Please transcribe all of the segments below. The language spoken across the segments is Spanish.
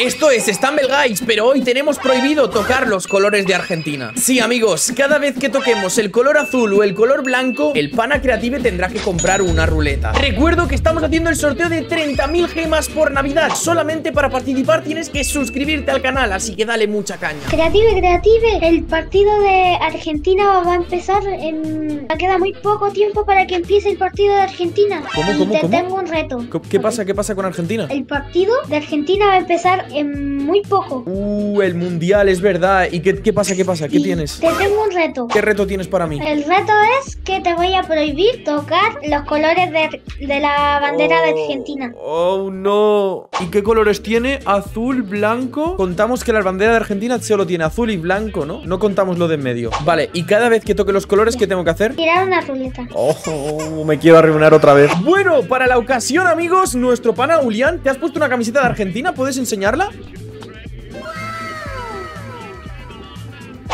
Esto es Stumble Guys, pero hoy tenemos prohibido tocar los colores de Argentina Sí amigos, cada vez que toquemos el color azul o el color blanco El pana creative tendrá que comprar una ruleta Recuerdo que estamos haciendo el sorteo de 30.000 gemas por Navidad Solamente para participar tienes que suscribirte al canal, así que dale mucha caña Creative, creative, el partido de Argentina va a empezar en... Queda muy poco tiempo para que empiece el partido de Argentina ¿Cómo, Y te cómo? tengo un reto ¿Qué pasa? ¿Qué pasa con Argentina? El partido de Argentina va a empezar en muy poco Uh, el mundial, es verdad ¿Y qué, qué pasa? ¿Qué pasa? ¿Qué Y tienes? Te tengo un reto ¿Qué reto tienes para mí? El reto es que te voy a prohibir tocar los colores de, de la bandera de Argentina. Oh, no. ¿Y qué colores tiene? Azul, blanco. Contamos que la bandera de Argentina solo tiene azul y blanco, ¿no? No contamos lo de en medio. Vale, y cada vez que toque los colores, ¿qué tengo que hacer? Tirar una ruleta. Oh, me quiero arruinar otra vez. Bueno, para la ocasión, amigos, nuestro pana Julián, ¿te has puesto una camiseta de Argentina? ¿Puedes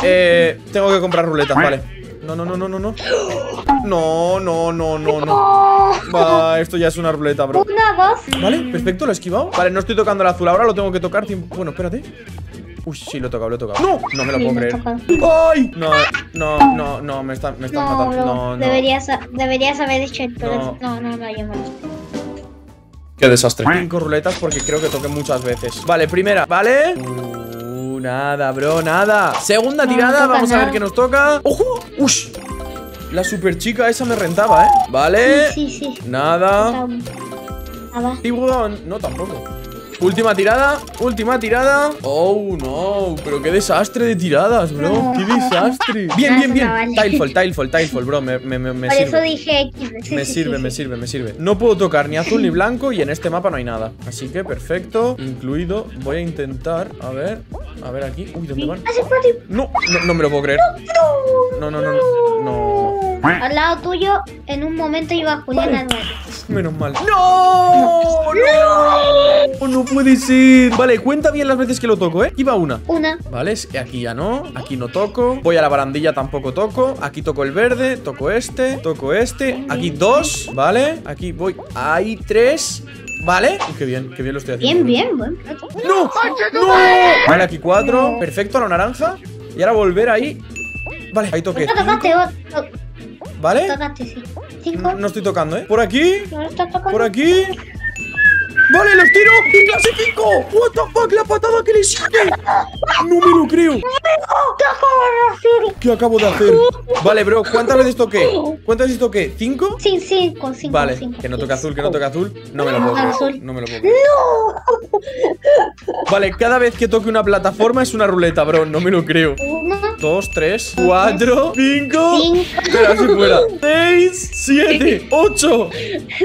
Eh, tengo que comprar ruletas, vale. No, no, no, no, no, no. No, no, no, no, no. Va, esto ya es una ruleta, bro. una, dos. Vale, perfecto, lo he esquivado Vale, no estoy tocando el azul ahora, lo tengo que tocar tiempo- Bueno, espérate Uy, sí, lo he tocado, lo he tocado ¡No! No me lo puedo creer. ¡Ay! No, no, no, no, me están me están No, matando No, no Deberías, deberías haber hecho el No. No, no, no, yo no. Qué desastre Cinco ruletas porque creo que toqué muchas veces Vale, primera, ¿vale? Uh, nada, bro, nada Segunda tirada, no vamos a ver qué nos toca ¡Ojo! ¡Ush! La super chica esa me rentaba, ¿eh? Vale Sí, sí, sí. Nada Nada. Tiburón, no tampoco. Última tirada, última tirada. Oh, no, pero qué desastre de tiradas, bro. Qué desastre. Bien, bien, bien. Tilefall, Tilefall, Tilefall, bro. Me, me, me, me Por eso dije X. Sí, Me sí, sirve, sí, me sirve, me sirve. No puedo tocar ni azul ni blanco y en este mapa no hay nada. Así que perfecto. Incluido. Voy a intentar. A ver. A ver aquí. Uy, ¿dónde van? No, no, no me lo puedo creer. No, no, no, no. No. Al lado tuyo, en un momento iba Julián Álvarez. Menos mal. ¡No! ¡No! No puede ser. Vale, cuenta bien las veces que lo toco, ¿eh? Iba una. Una. Vale, aquí ya no, aquí no toco Voy a la barandilla, tampoco toco Aquí toco el verde, toco este, toco este Aquí dos, ¿vale? Aquí voy, ahí tres ¿Vale? Uy, qué bien, qué bien lo estoy haciendo Bien, bien, buen plato. ¡No! ¡No! Vale, aquí cuatro, perfecto, a la naranja Y ahora volver ahí Vale, ahí toqué tocaste, ¿Vale? tocaste, sí. Cinco. No, estoy tocando, ¿eh? Por aquí, No por aquí ¡Vale, los tiro! ¡Y clasifico! ¡What the fuck! ¡La patada que le hice! ¡No me lo creo! ¿Qué acabo de hacer? Vale, bro, ¿cuántas veces toqué? ¿Cuántas veces toqué? ¿Cinco? Sí, cinco, cinco, Vale, cinco. que no toque azul, que no toque azul. No me lo puedo creer No me lo puedo creer. Vale, cada vez que toque una plataforma es una ruleta, bro No me lo creo. Uno, Dos, tres, cuatro, cinco. cinco, Espera, si fuera. Seis, siete, ocho.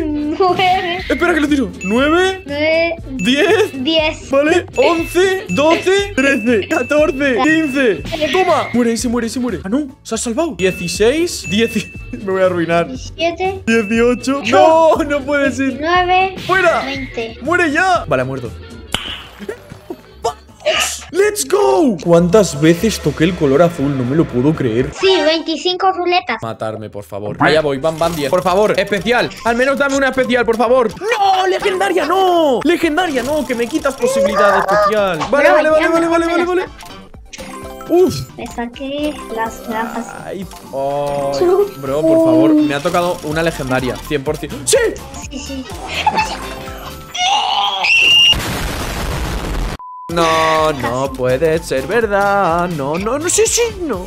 Nueve, Espera que lo tiro. Nueve, nueve, diez. diez. Vale, 11, 12, 13, 14, 15 Toma Muere, se muere, se muere Ah, no, se ha salvado 16, 10 Me voy a arruinar 17, 18 No, no puede ser 19, ¡Fuera! 20. ¡Muere ya! Vale, ha muerto ¡Let's go! ¿Cuántas veces toqué el color azul? No me lo puedo creer Sí, 25 ruletas. Matarme, por favor Allá voy, van, van 10 Por favor, especial Al menos dame una especial, por favor ¡No! ¡Legendaria, no! ¡Legendaria, no! Que me quitas posibilidad de especial Vale, vale, vale, vale, vale, vale, vale Uf Me saqué las gafas. Ay, bro, por favor Me ha tocado una legendaria 100% ¡Sí! Sí, sí. No, no puede ser verdad No, no, no, sí, sí, no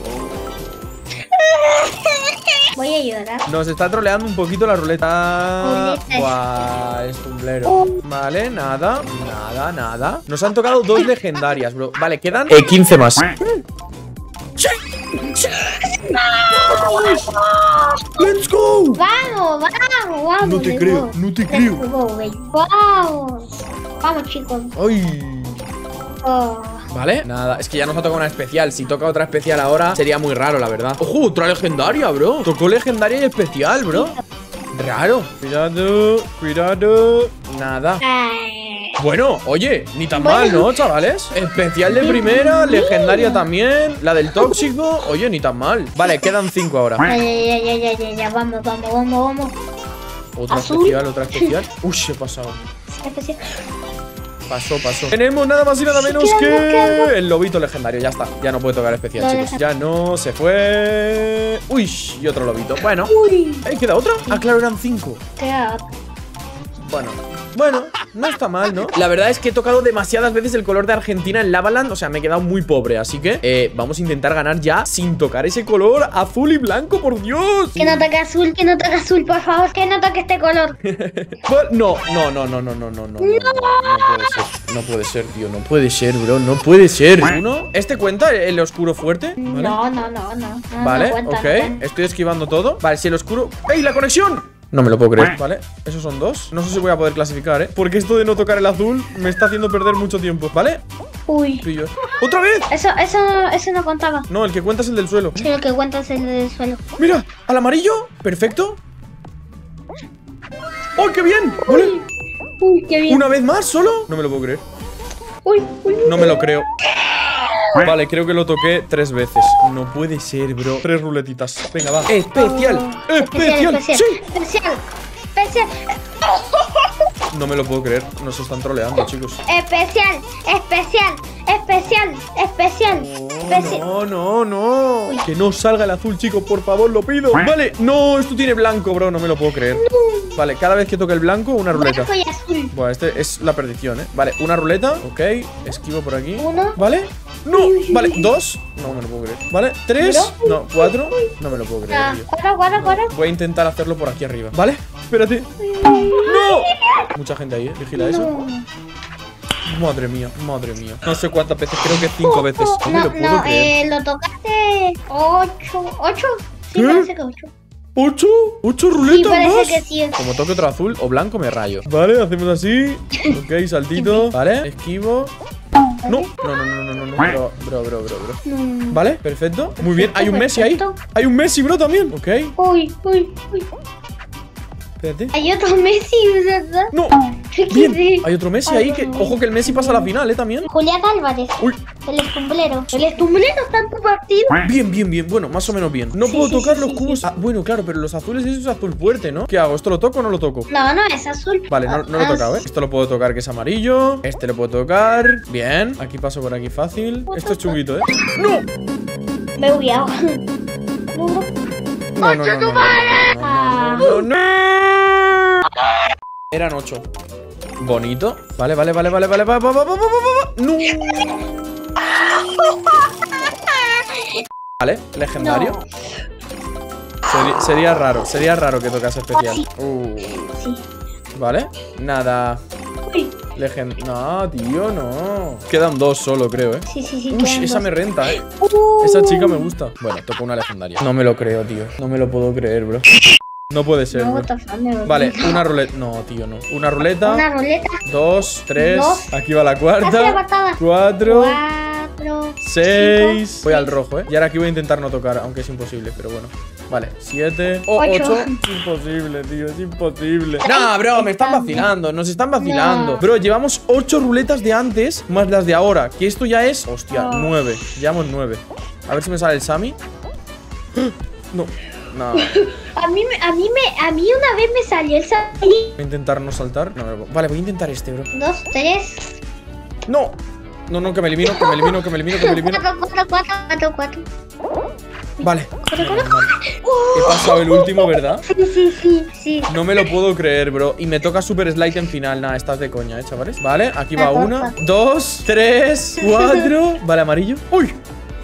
Voy a llorar. Nos está troleando un poquito la ruleta. Ruleta. Buah, es tumblero. Vale, nada, nada, nada. Nos han tocado dos legendarias, bro. Vale, quedan eh, 15 más. ¡Let's go! Vamos, vamos, vamos. No te let's creo, go. no te Let's creo. go. Vamos. Vamos, chicos. ¡Ay! Oh. Vale, nada, es que ya nos ha tocado una especial Si toca otra especial ahora sería muy raro, la verdad ¡Ojo, otra legendaria, bro! Tocó legendaria y especial, bro Raro Cuidado, cuidado Nada Ay. Bueno, oye, ni tan Bueno. mal, ¿no, chavales? Especial de primera, legendaria también La del tóxico, oye, ni tan mal Vale, quedan cinco ahora Ya, ya, ya, ya, ya, ya, vamos, vamos, vamos, vamos. Otra Azul. especial, otra especial Uy, se he pasado Especial. Pasó, pasó. Tenemos nada más y nada menos que el lobito legendario. Ya está. Ya no puede tocar especial, chicos. Ya no se fue. Uy, y otro lobito. Bueno. Uy, ¿Eh, ¿Queda otro? Ah, claro, eran cinco. queda Bueno, bueno, no está mal, ¿no? La verdad es que he tocado demasiadas veces el color de Argentina en Lavaland, o sea, me he quedado muy pobre, así que eh, vamos a intentar ganar ya sin tocar ese color azul y blanco, por Dios. Que no toque azul, que no toque azul, por favor, que no toque este color. No, no, no, no, no, no, no, no, no, no, no puede ser, no puede ser, tío, no puede ser, bro, no puede ser. Uno, ¿este cuenta el oscuro fuerte? ¿Vale? No, no, no, no. no, Vale, no cuenta, ok, estoy esquivando todo Vale, si el oscuro... ¡Ey, la conexión! No me lo puedo creer, vale, esos son dos No sé si voy a poder clasificar, ¿eh? Porque esto de no tocar el azul me está haciendo perder mucho tiempo ¿Vale? Uy. ¡Otra vez! eso, eso, eso no contaba. No, el que cuenta es el del suelo Sí, lo que cuenta es el del suelo. Mira, al amarillo, perfecto ¡Oh, qué bien! ¿Vale? Uy, qué bien. ¿Una vez más solo? No me lo puedo creer Uy, uy. No me lo creo Vale, creo que lo toqué tres veces No puede ser, bro Tres ruletitas Venga, va Especial Oh, Especial especial, Sí especial, especial, No me lo puedo creer Nos están troleando, chicos especial, especial, especial, especial, especial. No, no, no. Que no salga el azul, chicos, por favor, lo pido. Vale, no, esto tiene blanco, bro, no me lo puedo creer. Vale, cada vez que toque el blanco, una ruleta. Blanco y azul. Bueno, este es la perdición, ¿eh? Vale, una ruleta, ok. Esquivo por aquí. Uno. ¿Vale? No, vale, dos. No me lo puedo creer. ¿Vale? Tres. No, cuatro. No me lo puedo creer, tío. cuatro. Voy a intentar hacerlo por aquí arriba. ¿Vale? Espérate. ¡No! Mucha gente ahí, ¿eh? Vigila eso. No, Madre mía, madre mía. No sé cuántas veces, creo que cinco veces. No me no, lo puedo no, creer. eh, lo tocaste ocho, ocho. Sí, ¿Qué? parece que ocho. ¿Ocho? ¿Ocho Sí, ruletas parece más? que sí. Como toque otro azul o blanco me rayo Vale, hacemos así Ok, saltito Vale, esquivo No, no, no, no, no, no, no Bro, bro, bro, bro, bro No. Vale, perfecto Muy bien, hay un Messi ahí. Hay un Messi, bro, también Ok, Uy, uy, uy. Espérate Hay otro Messi, ¿verdad? No, ¿Qué bien? Hay otro Messi ahí que, ojo que el Messi pasa a la final, eh, también Julián Álvarez, Uy, el estumblero. El estumblero está en tu partido. bien, bien, bien Bueno, más o menos bien No Sí, puedo sí, tocar sí, los cubos. Ah, bueno, claro, pero los azules eso es azul fuerte, ¿no? ¿Qué hago? ¿Esto lo toco o no lo toco? No, no, es azul. Vale, no, no lo he Ah, tocado, ¿eh? Esto lo puedo tocar, que es amarillo. Este lo puedo tocar. Bien. Aquí paso por aquí fácil. Esto es chunguito, ¿eh? ¡No! Me he bugueado. No, No, no, no, no, no, no, no, no, no. Eran 8 Bonito. Vale, vale, vale, vale, vale, vale, vale, vale, No. Vale, legendario. No. Sería, sería raro, sería raro que tocase especial. Uh. Vale, nada. Legend... No, tío, no. Quedan dos solo, creo, ¿eh? Sí, sí, sí Uy, esa dos. me renta, ¿eh? Uh. Esa chica me gusta. Bueno, tocó una legendaria. No me lo creo, tío. No me lo puedo creer, bro. No puede ser, No, bro. Vale, una ruleta. No, tío, no. Una ruleta. Una ruleta. Dos, tres. Dos. Aquí va la cuarta. Cuatro. Cuatro. Seis. cinco, Voy al rojo, ¿eh? Y ahora aquí voy a intentar no tocar, aunque es imposible, pero bueno. Vale, siete. Oh, Ocho. ocho. Es imposible, tío, es imposible. Nah, bro, me están vacilando, nos están vacilando. No. Bro, llevamos ocho ruletas de antes más las de ahora. Que esto ya es. Hostia, nueve. Llevamos nueve. A ver si me sale el Sammy. No, no. Voy A mí, me- a mí, me, a mí una vez me salió el salí. a intentar no saltar. No, vale, voy a intentar este, bro. Dos, tres. No. No, no, que me elimino, que me elimino, que me elimino, que me elimino. Cuatro, cuatro, cuatro, cuatro, cuatro. Vale. He pasado el último, ¿verdad? Sí, sí, sí, sí. No me lo puedo creer, bro. Y me toca Super Slide en final. Nada, estás de coña, ¿eh, chavales? Vale, aquí va una, dos, tres, cuatro. Vale, amarillo. ¡Uy!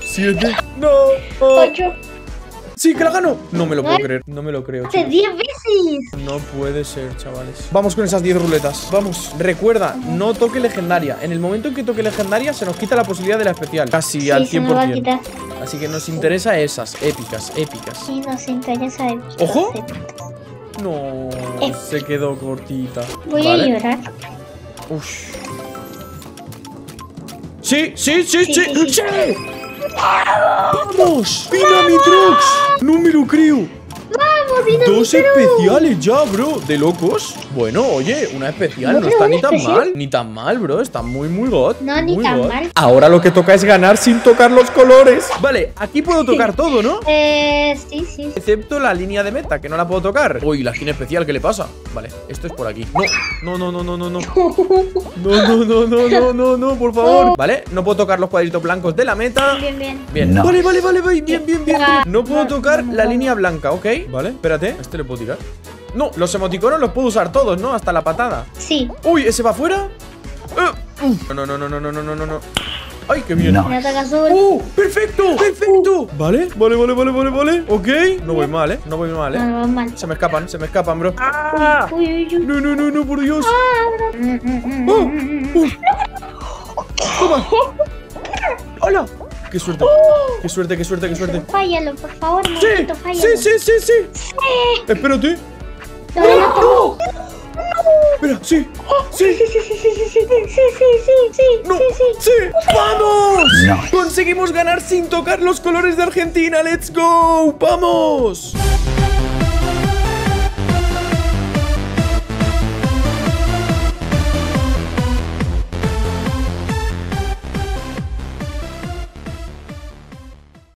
Siete. No. Ocho. Sí, que la gano. No me lo puedo creer. No me lo creo, Hace chicos. diez veces. No puede ser, chavales. Vamos con esas 10 ruletas. Vamos. Recuerda, no toque legendaria. En el momento en que toque legendaria, se nos quita la posibilidad de la especial. Casi Sí, al se me va a 100%. quitar. Así que nos interesa esas. Épicas, épicas. Sí, nos interesa el Ojo. No, Eh. se quedó cortita. Voy Vale. a llorar. Ush. Sí, sí, sí, sí, Sí, sí, Vamos! Vamos! Pinamidrux! Número crio! Dos especiales ya, bro. ¿De locos? Bueno, oye, una especial No, no está ni tan especial. mal. Ni tan mal, bro. Está muy, muy god. No, ni muy tan god. mal. Ahora lo que toca es ganar sin tocar los colores. Vale, aquí puedo tocar todo, ¿no? Eh, sí, sí. Excepto la línea de meta, que no la puedo tocar. Uy, la skin especial, ¿qué le pasa? Vale, esto es por aquí. No, no, no, no, no, no, no. No, no, no, no, no, no, no, por favor. Vale, no puedo tocar los cuadritos blancos de la meta. Bien, bien. Bien. Vale, vale, vale, vale, bien, bien, bien. Ah, No puedo no, tocar no, la no. línea blanca, ¿ok? Vale, espérate. ¿A este le puedo tirar? No, los emoticonos los puedo usar todos, ¿no? Hasta la patada. Sí. Uy, ¿ese va afuera? Uf. No, no, no, no, no, no, no, no, no. Ay, qué bien. Me ataca azul. ¡Oh! ¡Perfecto! ¡Perfecto! Vale, vale, vale, vale, vale, vale. Ok. No voy mal, ¿eh? No voy mal, ¿eh? No, no, mal. Se me escapan, se me escapan, bro. Uy, uy, uy. No, no, no, no, por Dios. Mm, Oh, uf. Toma. ¡Hola! ¡Qué suerte! ¡Qué suerte, qué suerte, qué suerte! Fállalo, por favor, ¡Sí! Marquito, ¡Sí, fállalo. sí, sí, sí! Espérate. No, no, no. Espera, sí. Sí, Sí. sí, sí, sí, sí, sí, sí, sí, sí, sí, sí, No. sí, sí. ¡Sí! ¡Vamos! Conseguimos ganar sin tocar los colores de Argentina. ¡Let's go! ¡Vamos!